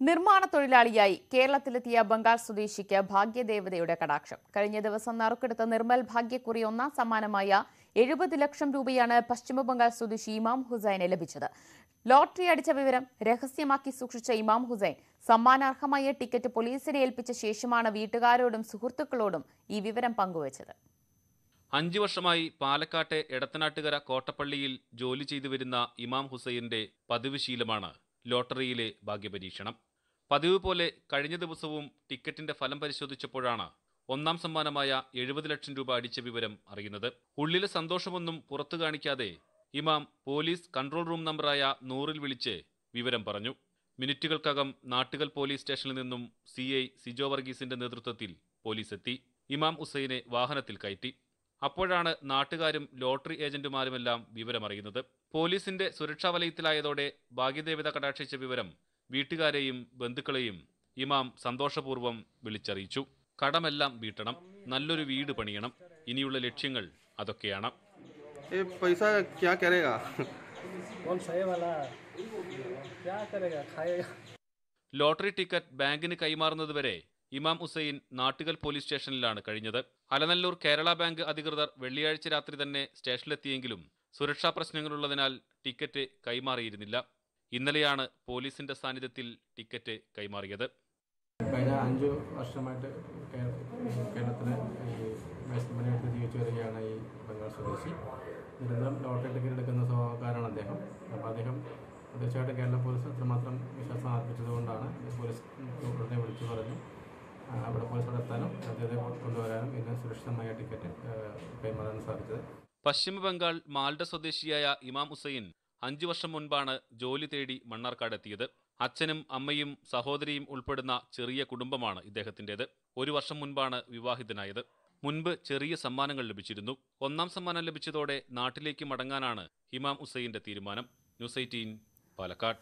നിർമ്മാണ തൊഴിലാളിയായി കേരളത്തിലെത്തിയ ബംഗാൾ സ്വദേശിക്ക് ഭാഗ്യദേവതയുടെ കടാക്ഷം. കഴിഞ്ഞ ദിവസം നറുക്കെടുത്ത നിർമ്മൽ ഭാഗ്യക്കുറി ഒന്നാം സമ്മാനമായ എഴുപത് ലക്ഷം രൂപയാണ് പശ്ചിമബംഗാൾ സ്വദേശി ഇമാം ഹുസൈന് ലഭിച്ചത്. ലോട്ടറി അടിച്ച വിവരം രഹസ്യമാക്കി സൂക്ഷിച്ച ഇമാം ഹുസൈൻ സമ്മാനാർഹമായ ടിക്കറ്റ് പോലീസിനെ ഏൽപ്പിച്ച ശേഷമാണ് വീട്ടുകാരോടും സുഹൃത്തുക്കളോടും ഈ വിവരം പങ്കുവച്ചത്. അഞ്ചു വർഷമായി പാലക്കാട്ടെ എടത്തനാട്ടുകര കോട്ടപ്പള്ളിയിൽ ജോലി ചെയ്തു വരുന്ന ഇമാം ഹുസൈന്റെ പതിവ് ശീലമാണ്. ലോട്ടറിയിലെ ഭാഗ്യപരീക്ഷണം. പതിവ് പോലെ കഴിഞ്ഞ ദിവസവും ടിക്കറ്റിന്റെ ഫലം പരിശോധിച്ചപ്പോഴാണ് ഒന്നാം സമ്മാനമായ എഴുപത് ലക്ഷം രൂപ അടിച്ച വിവരം അറിയുന്നത്. ഉള്ളിലെ സന്തോഷമൊന്നും പുറത്തു കാണിക്കാതെ ഇമാം പോലീസ് കൺട്രോൾ റൂം നമ്പറായ നൂറിൽ വിളിച്ച് വിവരം പറഞ്ഞു. മിനിറ്റുകൾക്കകം നാട്ടുകൽ പോലീസ് സ്റ്റേഷനിൽ നിന്നും സി ഐ സിജോ വർഗീസിന്റെ നേതൃത്വത്തിൽ പോലീസ് എത്തി. ഇമാം ഹുസൈനെ വാഹനത്തിൽ കയറ്റി. അപ്പോഴാണ് നാട്ടുകാരും ലോട്ടറി ഏജന്റുമാരുമെല്ലാം വിവരമറിയുന്നത്. പോലീസിന്റെ സുരക്ഷാ വലയത്തിലായതോടെ ഭാഗ്യദേവിത കടാക്ഷിച്ച വിവരം വീട്ടുകാരെയും ബന്ധുക്കളെയും ഇമാം സന്തോഷപൂർവം വിളിച്ചറിയിച്ചു. കടമെല്ലാം വീട്ടണം. നല്ലൊരു വീട് പണിയണം. ഇനിയുള്ള ലക്ഷ്യങ്ങൾ അതൊക്കെയാണ്. പൈസ ലോട്ടറി ടിക്കറ്റ് ബാങ്കിന് കൈമാറുന്നതുവരെ ഇമാം ഹുസൈൻ നാട്ടുകൽ പോലീസ് സ്റ്റേഷനിലാണ് കഴിഞ്ഞത്. അലനല്ലൂർ കേരള ബാങ്ക് അധികൃതർ വെള്ളിയാഴ്ച രാത്രി തന്നെ സ്റ്റേഷനിലെത്തിയെങ്കിലും സുരക്ഷാ പ്രശ്നങ്ങളുള്ളതിനാൽ ടിക്കറ്റ് കൈമാറിയിരുന്നില്ല. ഇന്നലെയാണ് പോലീസിന്റെ സാന്നിധ്യത്തിൽ ടിക്കറ്റ് കൈമാറിയത്. കഴിഞ്ഞ അഞ്ച് വർഷമായിട്ട് കേരളത്തിലെ പണിയെടുത്ത് ജീവിച്ചു വരികയാണ് ഈ ബംഗാൾ സ്വദേശി. നിരന്തരം ലോട്ടറി ടിക്കറ്റ് എടുക്കുന്ന സ്വഭാവക്കാരാണ് അദ്ദേഹം. അപ്പോൾ അദ്ദേഹം തീർച്ചയായിട്ടും കേരള പോലീസ് അത്രമാത്രം വിശ്വാസം അർപ്പിച്ചതുകൊണ്ടാണ് പോലീസ് ഉടനെ വിളിച്ചു പറഞ്ഞു. അവിടെ പോയി നടത്താനും അദ്ദേഹത്തെ കൊണ്ടുവരാനും ഇന്ന് സുരക്ഷിതമായ ടിക്കറ്റ് കൈമാറാൻ സാധിച്ചത്. പശ്ചിമ ബംഗാൾ മാൽഡ സ്വദേശിയായ ഇമാം ഹുസൈൻ അഞ്ചു വർഷം മുൻപാണ് ജോലി തേടി മണ്ണാർക്കാട് എത്തിയത് അച്ഛനും അമ്മയും സഹോദരിയും ഉൾപ്പെടുന്ന ചെറിയ കുടുംബമാണ് ഇദ്ദേഹത്തിന്റെത്. ഒരു വർഷം മുൻപാണ് വിവാഹിതനായത്. മുൻപ് ചെറിയ സമ്മാനങ്ങൾ ലഭിച്ചിരുന്നു. ഒന്നാം സമ്മാനം ലഭിച്ചതോടെ നാട്ടിലേക്ക് മടങ്ങാനാണ് ഇമാം ഹുസൈന്റെ തീരുമാനം. News eighteen Palakkad.